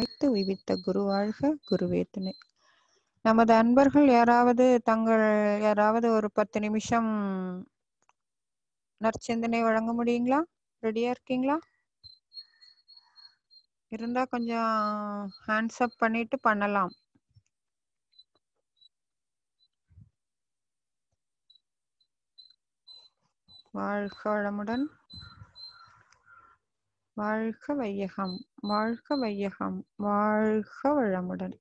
வைத்து உய்வித்த குரு வாழ்க குருவே துணை. நமது அன்பர்கள் யாராவது தங்கள் யாராவது ஒரு பத்து நிமிஷம் நற்சிந்தனை வழங்க முடியுங்களா? ரெடியா இருக்கீங்களா? இருந்தா கொஞ்சம் ஹேண்ட்ஸ் அப் பண்ணிட்டு பண்ணலாம். வாழ்க வளமுடன். வாழ்க வையகம் வாழ்க வையகம் வாழ்க வளமுடன்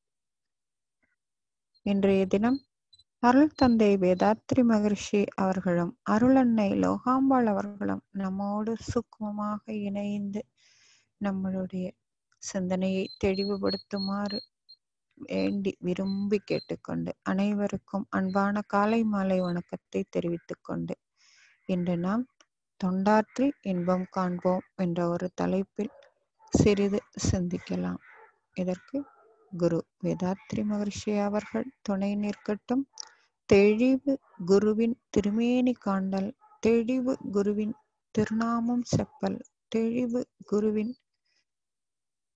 இன்றைய தினம் அருள் தந்தை வேதாத்ரி மகர்ஷி அவர்களும் அருளன்னை லோகாம்பாள் அவர்களும் நம்மோடு சுக்குமமாக இணைந்து நம்மளுடைய சிந்தனையை தெளிவுபடுத்துமாறு வேண்டி விரும்பி கேட்டுக்கொண்டு அனைவருக்கும் அன்பான காலை மாலை வணக்கத்தை தெரிவித்துக் கொண்டு இன்று நாம் தொண்டாற்றி இன்பம் காண்போம் என்ற ஒரு தலைப்பில் சிறிது சிந்திக்கலாம். இதற்கு குரு வேதாத்ரி மகர்ஷி அவர்கள் துணை நிற்கட்டும். தெளிவு குருவின் திருமேனி காண்டல் தெளிவு குருவின் திருநாமம் செப்பல் தெளிவு குருவின்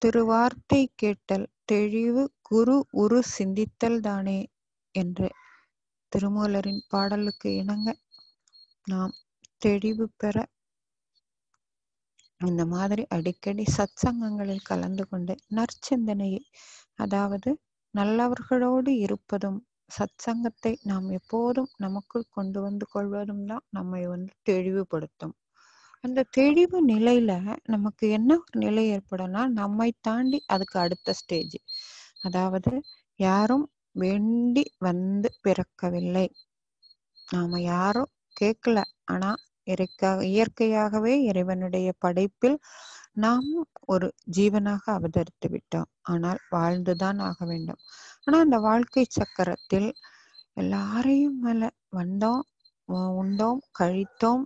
திருவார்த்தை கேட்டல் தெளிவு குரு உரு சிந்தித்தல் தானே என்ற திருமூலரின் பாடலுக்கு இணங்க நாம் தெளிவு பெற இந்த மாதிரி அடிக்கடி சத்சங்கங்களில் கலந்து கொண்டு நற்சிந்தனையை அதாவது நல்லவர்களோடு இருப்பதும் சத்சங்கத்தை நாம் எப்போதும் நமக்குள் கொண்டு வந்து கொள்வதும் தான் நம்மை வந்து தெளிவுபடுத்தும். அந்த தெளிவு நிலையில நமக்கு என்ன ஒரு நிலை ஏற்படும்னா நம்மை தாண்டி அதுக்கு அடுத்த ஸ்டேஜ் அதாவது யாரும் வேண்டி வந்து பிறக்கவில்லை. நாம யாரும் கேட்கல. ஆனா இயற்கையாகவே இறைவனுடைய படைப்பில் நாம் ஒரு ஜீவனாக அவதரித்து விட்டோம். ஆனால் வாழ்ந்துதான் ஆக வேண்டும். ஆனா அந்த வாழ்க்கை சக்கரத்தில் எல்லாரையும் மேல வந்தோம் உண்டோம் கழித்தோம்.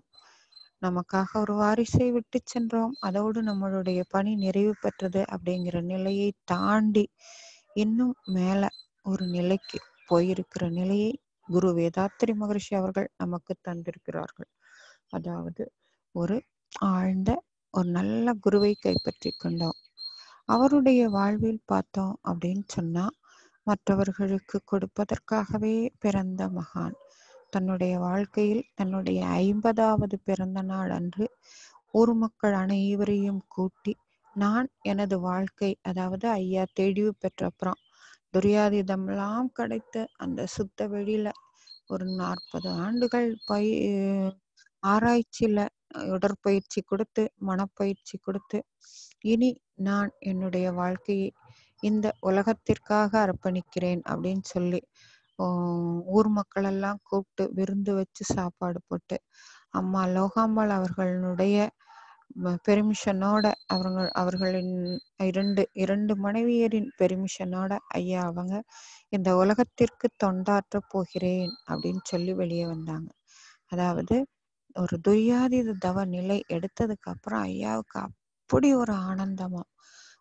நமக்காக ஒரு வாரிசை விட்டு சென்றோம். அதோடு நம்மளுடைய பணி நிறைவு பெற்றது அப்படிங்கிற நிலையை தாண்டி இன்னும் மேல ஒரு நிலைக்கு போயிருக்கிற நிலையை குரு வேதாத்திரி மகர்ஷி அவர்கள் நமக்கு தந்திருக்கிறார்கள். அதாவது ஒரு ஆழ்ந்த ஒரு நல்ல குருவை கைப்பற்றி கொண்டோம். அவருடைய வாழ்வில் பார்த்தோம் அப்படின்னு சொன்னா மற்றவர்களுக்கு கொடுப்பதற்காகவே பிறந்த மகான். தன்னுடைய வாழ்க்கையில் தன்னுடைய ஐம்பதாவது பிறந்த நாள் அன்று ஊர் மக்கள் அனைவரையும் கூட்டி நான் எனது வாழ்க்கை அதாவது ஐயா தெளிவு பெற்ற அப்புறம் துரியாதிதமெல்லாம் கிடைத்த அந்த சுத்த வெளியில ஒரு நாற்பது ஆண்டுகள் பய ஆராய்ச்சியில உடற்பயிற்சி கொடுத்து மனப்பயிற்சி கொடுத்து இனி நான் என்னுடைய வாழ்க்கையை இந்த உலகத்திற்காக அர்ப்பணிக்கிறேன் அப்படின்னு சொல்லி ஊர் மக்கள் எல்லாம் கூப்பிட்டு விருந்து வச்சு சாப்பாடு போட்டு அம்மா லோகாம்பாள் அவர்களுடைய பெர்மிஷனோட அவர்கள் அவர்களின் இரண்டு இரண்டு மனைவியரின் பெர்மிஷனோட ஐயா அவங்க இந்த உலகத்திற்கு தொண்டாற்ற போகிறேன் அப்படின்னு சொல்லி வெளியே வந்தாங்க. அதாவது ஒரு துரியாதீத தவ நிலை எடுத்ததுக்கு அப்புறம் ஐயாவுக்கு அப்படி ஒரு ஆனந்தமா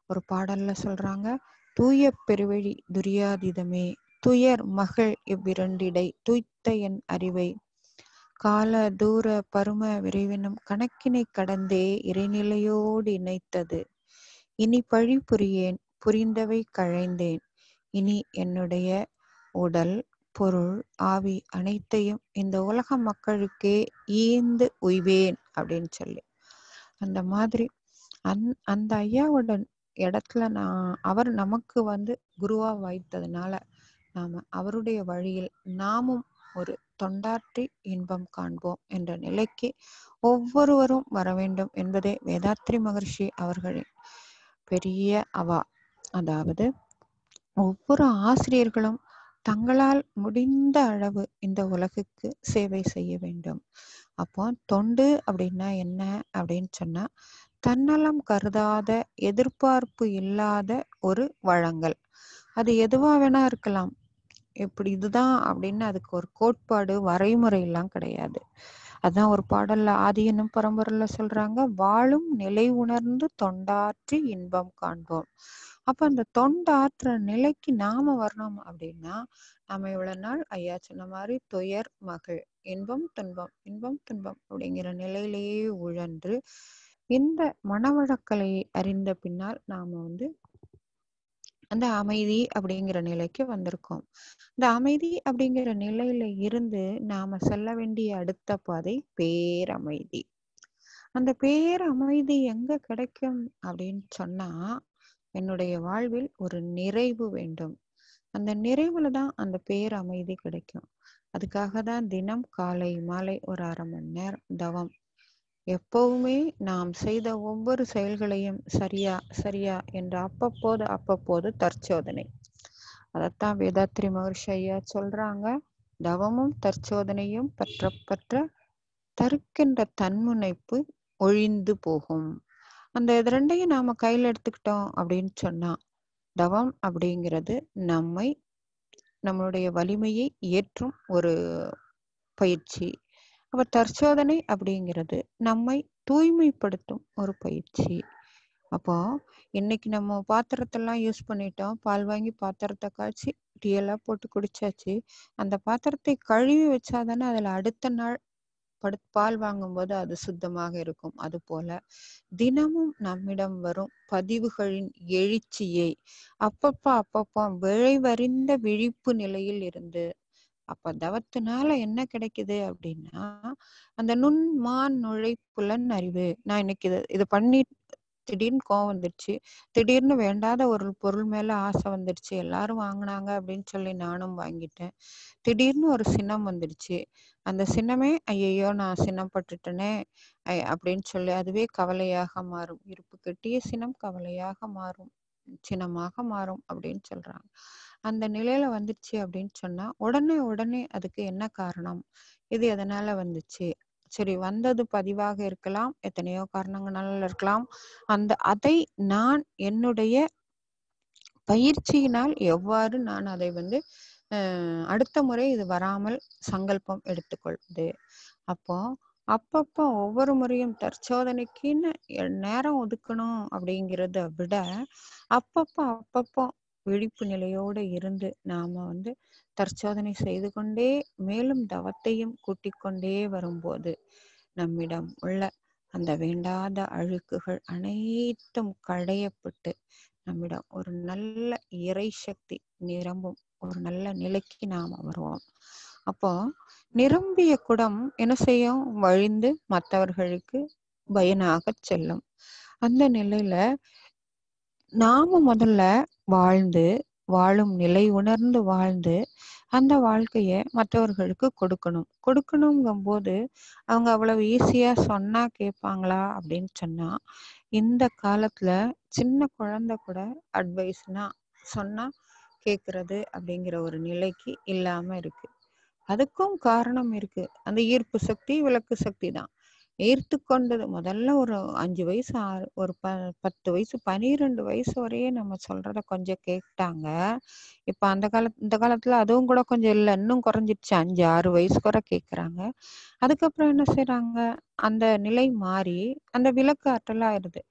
ஒரு பாடல்ல சொல்றாங்க தூய பெருவழி துரியாதீதமே துயர் மகள் இவ்விரண்டிடை தூய்த்த என் அறிவை கால தூர பரும விரைவினும் கணக்கினை கடந்தே இறைநிலையோடு இணைத்தது. இனி பழி புரியேன் புரிந்தவை கழைந்தேன் இனி என்னுடைய உடல் பொருள் ஆவி அனைத்தையும் இந்த உலக மக்களுக்கே ஈந்து உய்வேன் அப்படின்னு சொல்லி. அந்த மாதிரி அந் அந்த ஐயாவுடன் இடத்துல நான் அவர் நமக்கு வந்து குருவா வைத்ததுனால நாம அவருடைய வழியில் நாமும் ஒரு தொண்டாற்றி இன்பம் காண்போம் என்ற நிலைக்கு ஒவ்வொருவரும் வர வேண்டும் என்பதே வேதாத்ரி மகர்ஷி அவர்களின் பெரிய அவா. அதாவது ஒவ்வொரு ஆசிரியர்களும் தங்களால் முடிந்த அளவு இந்த உலகுக்கு சேவை செய்ய வேண்டும். அப்போ தொண்டு அப்படின்னா என்ன அப்படின்னு சொன்னா தன்னலம் கருதாத எதிர்பார்ப்பு இல்லாத ஒரு வழங்கல் அது எதுவா வேணா இருக்கலாம். இப்படி இதுதான் அப்படின்னு அதுக்கு ஒரு கோட்பாடு வரைமுறை எல்லாம் கிடையாது. அதான் ஒரு பாடல்ல ஆதியனும் பரம்பரையில சொல்றாங்க வாழும் நிலை உணர்ந்து தொண்டாற்றி இன்பம் காண்போம். அப்ப அந்த தொண்டாற்றுற நிலைக்கு நாம வரணும் அப்படின்னா நம்ம இவ்வளவு நாள் ஐயா சொன்ன மாதிரி துயர் மகள் இன்பம் துன்பம் இன்பம் துன்பம் அப்படிங்கிற நிலையிலேயே உழன்று இந்த மனவழக்கலையை அறிந்த பின்னால் நாம வந்து அந்த அமைதி அப்படிங்கிற நிலைக்கு வந்திருக்கோம். இந்த அமைதி அப்படிங்கிற நிலையில இருந்து நாம செல்ல வேண்டிய அடுத்த பாதை பேரமைதி. அந்த பேரமைதி எங்க கிடைக்கும் அப்படின்னு சொன்னா என்னுடைய வாழ்வில் ஒரு நிறைவு வேண்டும். அந்த நிறைவுல தான் அந்த பேர் அமைதி கிடைக்கும். அதுக்காக தான் தினம் காலை மாலை ஒரு அரை மணி நேரம் தவம். எப்பவுமே நாம் செய்த ஒவ்வொரு செயல்களையும் சரியா சரியா என்று அப்பப்போது அப்பப்போது தற்சோதனை. அதைத்தான் வேதாத்ரி மகர்ஷி ஐயா சொல்றாங்க. தவமும் தற்சோதனையும் பற்ற பற்ற தருக்கின்ற தன்முனைப்பு ஒழிந்து போகும். அந்த இது ரெண்டையும் நாம கையில எடுத்துக்கிட்டோம் அப்படின்னு சொன்னா தவம் அப்படிங்கிறது நம்மை நம்மளுடைய வலிமையை ஏற்றும் ஒரு பயிற்சி. அப்ப தற்சோதனை அப்படிங்கிறது நம்மை தூய்மைப்படுத்தும் ஒரு பயிற்சி. அப்போ இன்னைக்கு நம்ம பாத்திரத்தெல்லாம் யூஸ் பண்ணிட்டோம். பால் வாங்கி பாத்திரத்தை காய்ச்சி டீ எல்லாம் போட்டு குடிச்சாச்சு. அந்த பாத்திரத்தை கழுவி வச்சாதானே அதுல அடுத்த நாள் படு பால் வாங்கும்போது அது சுத்தமாக இருக்கும். அது போல தினமும் நம்மிடம் வரும் பதிவுகளின் எழுச்சியை அப்பப்ப அப்பப்போ விழைவறிந்த விழிப்பு நிலையில் இருந்து அப்ப தவத்தினால என்ன கிடைக்குது அப்படின்னா அந்த நுண்மான் நுழைப்புலன் நுழை புலன் அறிவு. நான் இன்னைக்கு இதை பண்ணி திடீர்னு கோவம் வந்துடுச்சு திடீர்னு வேண்டாத ஒரு பொருள் மேல ஆசை வந்துடுச்சு எல்லாரும் வாங்கினாங்க அப்படின்னு சொல்லி நானும் வாங்கிட்டேன். திடீர்னு ஒரு சின்னம் வந்துடுச்சு அந்த சின்னமே ஐயையோ நான் சினப்பட்டுட்டேனே அப்படின்னு சொல்லி அதுவே கவலையாக மாறும். இருப்பு கட்டிய சினம் கவலையாக மாறும். சின்னமாக மாறும் அப்படின்னு சொல்றாங்க. அந்த நிலையில வந்துச்சு அப்படின்னு சொன்னா உடனே உடனே அதுக்கு என்ன காரணம்? இது எதனால வந்துச்சு? சரி வந்தது பதிவாக இருக்கலாம் எத்தனையோ காரணங்களால இருக்கலாம். அந்த அதை நான் என்னுடைய பயிற்சியினால் எவ்வாறு நான் அதை வந்து அடுத்த முறை இது வராமல் சங்கல்பம் எடுத்துக்கொள்வது. அப்போ அப்பப்போ ஒவ்வொரு முறையும் தற்சோதனைக்குன்னு நேரம் ஒதுக்கணும் அப்படிங்கிறத விட அப்பப்போ அப்பப்போ விழிப்பு நிலையோடு இருந்து நாம வந்து தற்சோதனை செய்து கொண்டே மேலும் தவத்தையும் கூட்டிக் கொண்டே வரும்போது நம்மிடம் உள்ள அந்த வேண்டாத அழுக்குகள் அனைத்தும் களையப்பட்டு நம்மிடம் ஒரு நல்ல இறை சக்தி நிரம்பும் ஒரு நல்ல நிலைக்கு நாம் வருவோம். அப்போ நிரம்பிய குடம் என்ன செய்யும்? வழிந்து மற்றவர்களுக்கு பயனாக செல்லும். அந்த நிலையில நாம முதல்ல வாழ்ந்து வாழும் நிலை உணர்ந்து வாழ்ந்து அந்த வாழ்க்கைய மற்றவர்களுக்கு கொடுக்கணும். கொடுக்கணுங்கும் போது அவங்க அவ்வளவு ஈஸியா சொன்னா கேட்பாங்களா அப்படின்னு சொன்னா இந்த காலத்துல சின்ன குழந்தை கூட அட்வைஸ்னா சொன்னா கேக்குறது அப்படிங்கிற ஒரு நிலைக்கு இல்லாம இருக்கு. அதுக்கும் காரணம் இருக்கு. அந்த ஈர்ப்பு சக்தி விளக்கு சக்தி தான். ஈர்த்து கொண்டது. முதல்ல ஒரு அஞ்சு வயசு ஆறு ஒரு ப பத்து வயசு பனிரெண்டு வயசு வரையே நம்ம சொல்றத கொஞ்சம் கேட்டாங்க. இப்ப அந்த கால இந்த காலத்துல அதுவும் கூட கொஞ்சம் இல்லை. இன்னும் குறைஞ்சிடுச்சு அஞ்சு ஆறு வயசு கூட கேக்குறாங்க. அதுக்கப்புறம் என்ன செய்யறாங்க அந்த நிலை மாறி அந்த விளக்கு ஆற்றல் ஆயிடுது.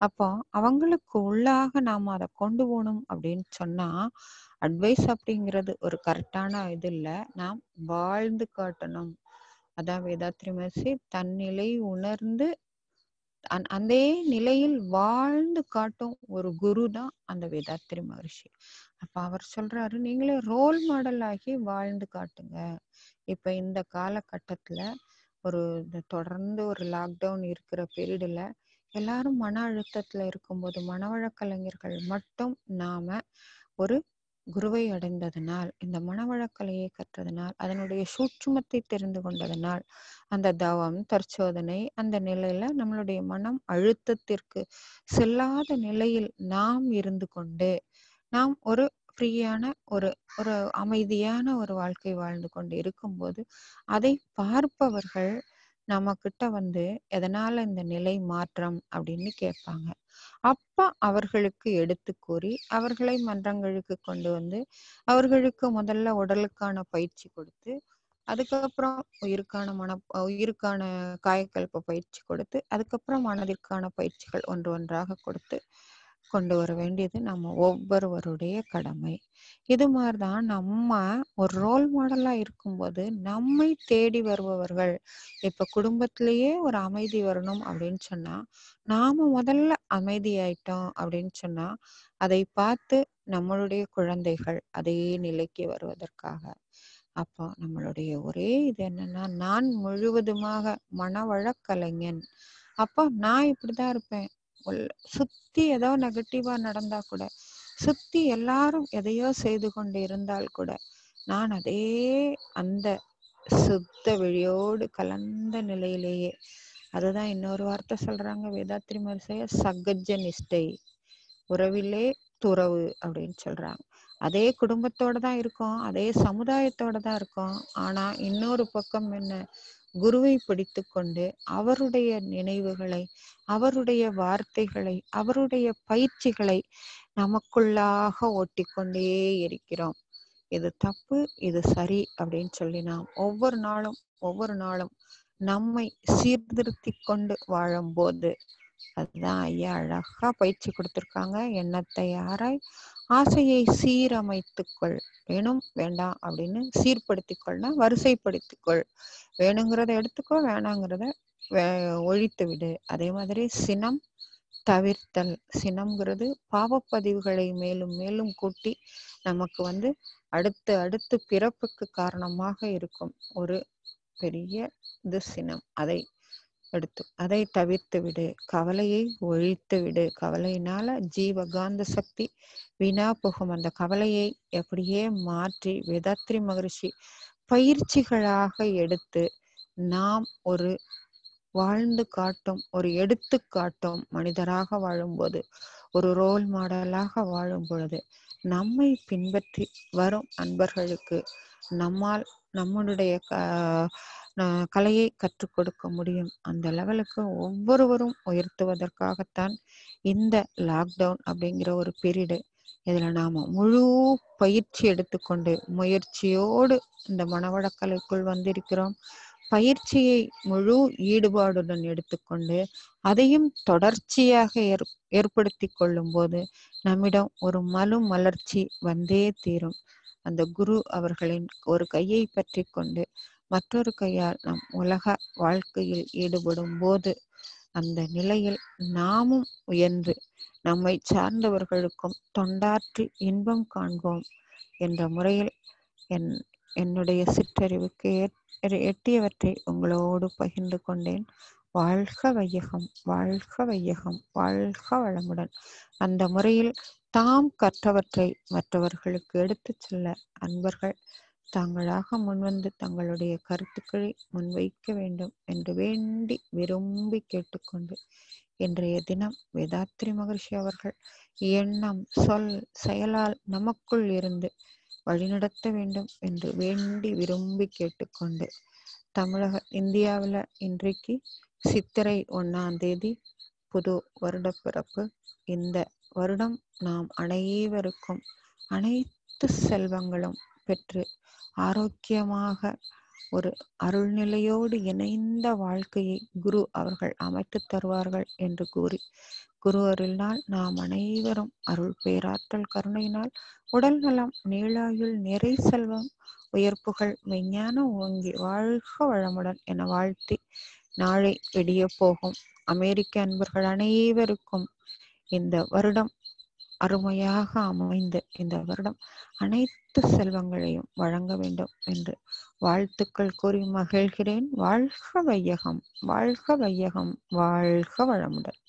அப்போ அவங்களுக்கு உள்ளாக நாம அதை கொண்டு போகணும் அப்படின்னு சொன்னா அட்வைஸ் அப்படிங்கிறது ஒரு கரெக்டான இது இல்லை. நாம் வாழ்ந்து காட்டணும். அதான் வேதாத்ரி மகர்ஷி தன்னிலை உணர்ந்து அந் அந்த நிலையில் வாழ்ந்து காட்டும் ஒரு குரு தான் அந்த வேதாத்ரி மகர்ஷி. அப்ப அவர் சொல்றாரு நீங்களே ரோல் மாடல் ஆகி வாழ்ந்து காட்டுங்க. இப்ப இந்த காலகட்டத்துல ஒரு தொடர்ந்து ஒரு லாக்டவுன் இருக்கிற பீரியடில் எல்லாரும் மன அழுத்தத்துல இருக்கும்போது மனவழக்கலைஞர்கள் மட்டும் நாம ஒரு குருவை அடைந்ததனால் இந்த மனவழக்கலையை கற்றதனால் அதனுடைய சூட்சுமத்தை தெரிந்து கொண்டதனால் அந்த தவம் தற்சோதனை அந்த நிலையில நம்மளுடைய மனம் அழுத்தத்திற்கு செல்லாத நிலையில் நாம் இருந்து கொண்டு நாம் ஒரு ஃப்ரீயான ஒரு ஒரு அமைதியான ஒரு வாழ்க்கை வாழ்ந்து கொண்டு இருக்கும்போது அதை பார்ப்பவர்கள் நம்ம கிட்ட வந்து எதனால இந்த நிலை மாற்றம் அப்படின்னு கேட்பாங்க. அப்ப அவர்களுக்கு எடுத்து கூறி அவர்களை மன்றங்களுக்கு கொண்டு வந்து அவர்களுக்கு முதல்ல உடலுக்கான பயிற்சி கொடுத்து அதுக்கப்புறம் உயிருக்கான மன உயிருக்கான காயக்கல்ப பயிற்சி கொடுத்து அதுக்கப்புறம் மனதிற்கான பயிற்சிகள் ஒன்று ஒன்றாக கொடுத்து கொண்டு வர வேண்டியது நம்ம ஒவ்வொருவருடைய கடமை. இது மாதிரிதான் நம்ம ஒரு ரோல் மாடலா இருக்கும்போது நம்மை தேடி வருபவர்கள். இப்ப குடும்பத்திலேயே ஒரு அமைதி வரணும் அப்படின்னு சொன்னா நாம முதல்ல அமைதியாயிட்டோம் அப்படின்னு சொன்னா அதை பார்த்து நம்மளுடைய குழந்தைகள் அதே நிலைக்கு வருவதற்காக. அப்போ நம்மளுடைய ஒரே இது என்னன்னா நான் முழுவதுமாக மனவழக்கலைஞன் அப்போ நான் இப்படிதான் இருப்பேன். சுத்தி ஏதோ நெகட்டிவா நடந்தா கூட சுத்தி எல்லாரும் எதையோ செய்து கொண்டு இருந்தால் கூட நான் அதே அந்த சுத்த வெளியோடு கலந்த நிலையிலேயே அதுதான் இன்னொரு வார்த்தை சொல்றாங்க வேதாத்திரி மரிசைய சகஜ நிஷ்டை. உறவிலே துறவு அப்படின்னு சொல்றாங்க. அதே குடும்பத்தோட தான் இருக்கும் அதே சமுதாயத்தோட தான் இருக்கும் ஆனா இன்னொரு பக்கம் என்ன? குருவை பிடித்து கொண்டு அவருடைய நினைவுகளை அவருடைய வார்த்தைகளை அவருடைய பயிற்சிகளை நமக்குள்ளாக ஓட்டிக்கொண்டே இருக்கிறோம். இது தப்பு இது சரி அப்படின்னு சொல்லி நாம் ஒவ்வொரு நாளும் ஒவ்வொரு நாளும் நம்மை சீர்திருத்தி கொண்டு வாழும்போது அதுதான் ஐயா அழகா பயிற்சி கொடுத்துருக்காங்க. எண்ணத்தை ஆராய் ஆசையை சீரமைத்துக்கொள். வேணும் வேண்டாம் அப்படின்னு சீர்படுத்திக்கொள்னா வரிசைப்படுத்திக்கொள். வேணுங்கிறத எடுத்துக்கோ வேணாங்கிறத ஒழித்து விடு. அதே மாதிரி சினம் தவிர்த்தல். சினம்ங்கிறது பாவப்பதிவுகளை மேலும் மேலும் கூட்டி நமக்கு வந்து அடுத்து அடுத்து பிறப்புக்கு காரணமாக இருக்கும். ஒரு பெரிய இது சினம். அதை எடுத்து அதை தவிர்த்து விடு. கவலையை ஒழித்து விடு. கவலையினால ஜீவகாந்த சக்தி வீணா போகும். அந்த கவலையை எப்படியே மாற்றி வேதாத்ரி மகரிஷி பயிற்சிகளாக எடுத்து நாம் ஒரு வாழ்ந்து காட்டும் ஒரு எடுத்து காட்டும் மனிதராக வாழும்போது ஒரு ரோல் மாடலாக வாழும் பொழுது நம்மை பின்பற்றி வரும் அன்பர்களுக்கு நம்மால் நம்மளுடைய க கலையை கற்றுக் கொடுக்க முடியும். அந்த லெவலுக்கு ஒவ்வொருவரும் உயர்த்துவதற்காகத்தான் இந்த லாக்டவுன் அப்படிங்கிற ஒரு பீரியடு. இதுல நாம முழு பயிற்சி எடுத்துக்கொண்டு முயற்சியோடு இந்த மனவளக்கலைக்குள் வந்திருக்கிறோம். பயிற்சியை முழு ஈடுபாடுடன் எடுத்துக்கொண்டு அதையும் தொடர்ச்சியாக ஏற் ஏற்படுத்தி கொள்ளும் போது நம்மிடம் ஒரு மலு மலர்ச்சி வந்தே தீரும். அந்த குரு அவர்களின் ஒரு கையை பற்றி கொண்டு மற்றொரு கையால் நம் உலக வாழ்க்கையில் ஈடுபடும் போது அந்த நிலையில் நாமும் உயர்ந்து நம்மை சார்ந்தவர்களுக்கும் தொண்டாற்றி இன்பம் காண்போம் என்ற முறையில் என் என்னுடைய சிற்றறிவுக்கு எட்டியவற்றை உங்களோடு பகிர்ந்து கொண்டேன். வாழ்க வையகம் வாழ்க வையகம் வாழ்க வளமுடன். அந்த முறையில் தாம் கற்றவற்றை மற்றவர்களுக்கு எடுத்துச் செல்ல அன்பர்கள் தாங்களாக முன்வந்து தங்களுடைய கருத்துக்களை முன்வைக்க வேண்டும் என்று வேண்டி விரும்பி கேட்டுக்கொண்டு இன்றைய தினம் வேதாத்ரி மகர்ஷி அவர்கள் எண்ணம் சொல் செயலால் நமக்குள் இருந்து வழிநடத்த வேண்டும் என்று வேண்டி விரும்பி கேட்டுக்கொண்டு தமிழக இந்தியாவில் இன்றைக்கு சித்திரை ஒன்னாம் தேதி புது வருட பிறப்பு. இந்த வருடம் நாம் அனைவருக்கும் அனைத்து செல்வங்களும் பெற்று ஆரோக்கியமாக ஒரு அருள்நிலையோடு இணைந்த வாழ்க்கையை குரு அவர்கள் அமைத்து தருவார்கள் என்று கூறி குரு அருளினால் நாம் அனைவரும் அருள் பேராற்றல் கருணையினால் உடல் நலம் நீளாயுள் நிறை செல்வம் உயர்ப்புகள் மெய்ஞானம் ஓங்கி வாழ்க வளமுடன் என வாழ்த்தி நாளை வெடிய போகும். அமெரிக்க அன்பர்கள் அனைவருக்கும் இந்த வருடம் அருமையாக அமைந்த இந்த வருடம் அனைத்து செல்வங்களையும் வழங்க வேண்டும் என்று வாழ்த்துக்கள் கூறி மகிழ்கிறேன். வாழ்க வையகம் வாழ்க வையகம் வாழ்க வளமுடன்.